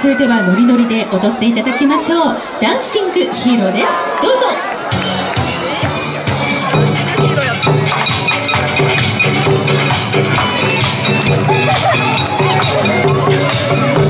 それではノリノリで踊っていただきましょう。ダンシングヒーローです。どうぞ。踊 り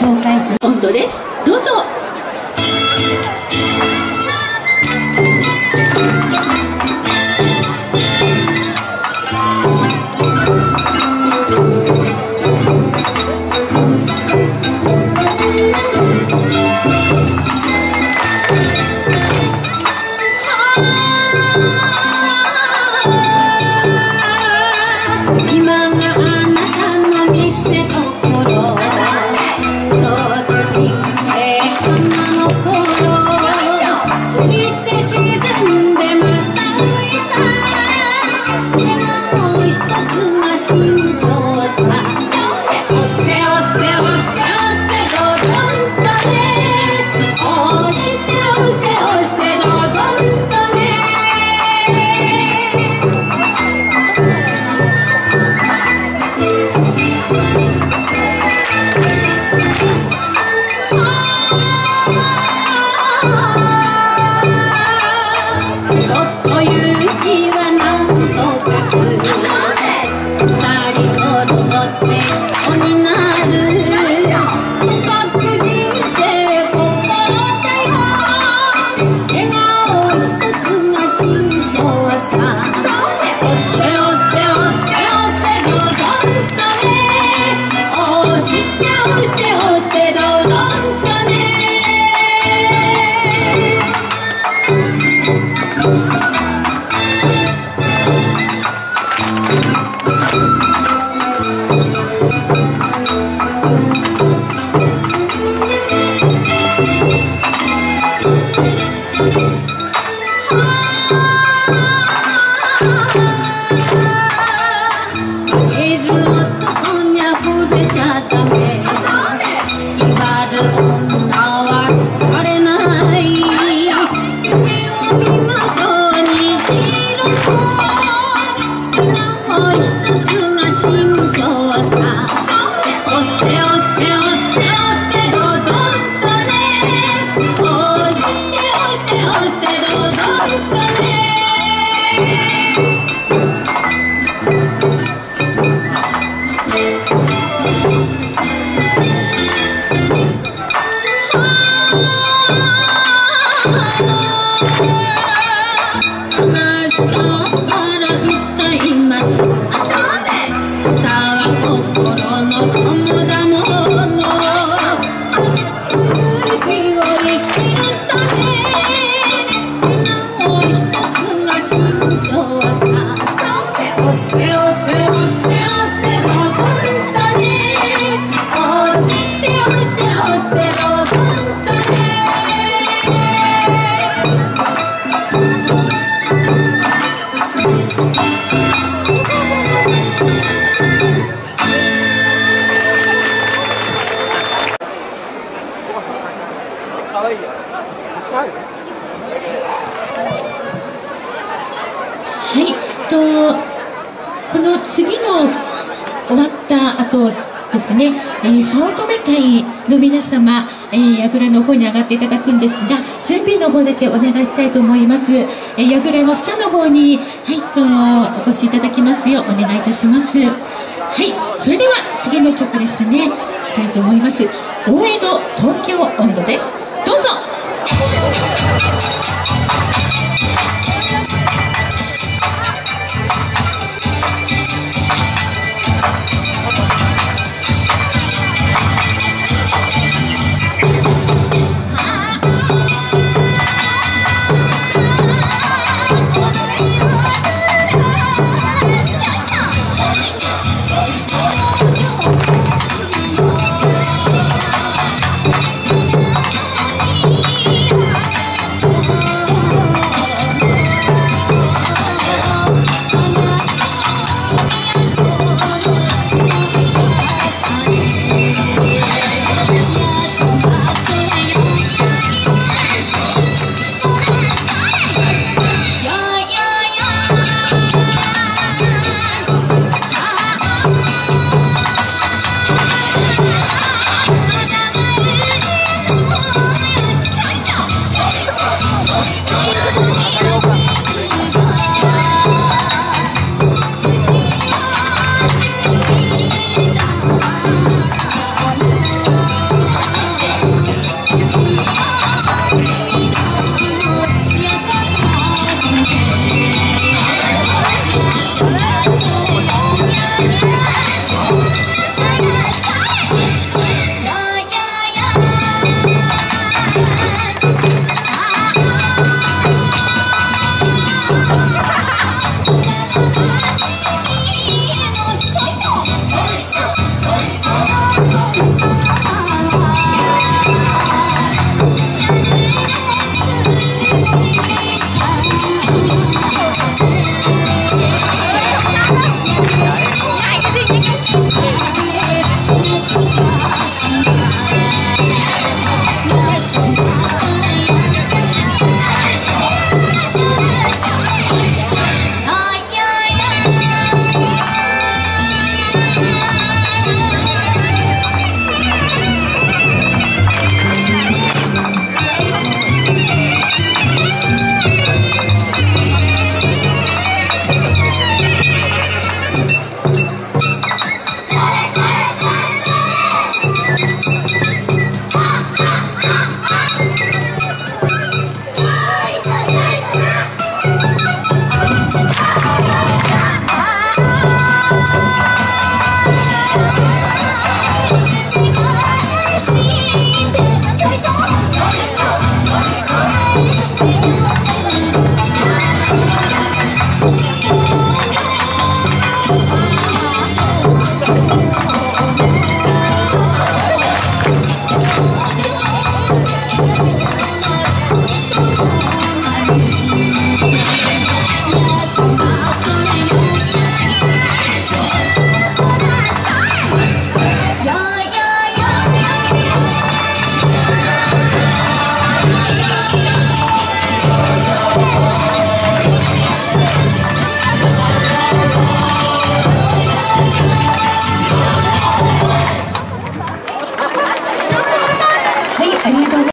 紹介温度です。どうぞ。はこの次の終わった後ですね、えー、早乙女会の皆様、えー、櫓の方に上がっていただくんですが準備の方だけお願いしたいと思います、えー、櫓の下の方にはいとお越しいただきますようお願いいたします。はいそれでは次の曲ですねいきたいと思います。大江戸東京温度です。どうぞ。やった!